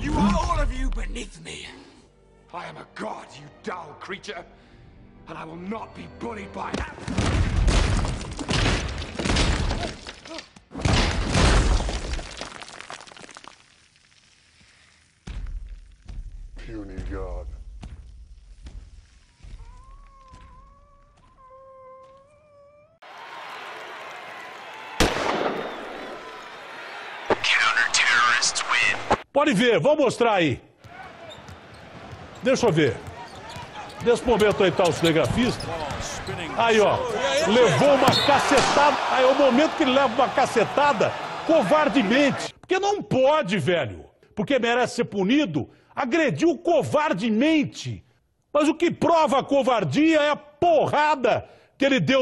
You are all of you beneath me. I am a god, you dull creature. And I will not be bullied by that. puny god. Pode ver, vou mostrar aí. Deixa eu ver. Nesse momento aí tá o cinegrafista. Aí, ó. Levou uma cacetada. Aí é o momento que ele leva uma cacetada covardemente. Porque não pode, velho. Porque merece ser punido. Agrediu covardemente. Mas o que prova a covardia é a porrada que ele deu.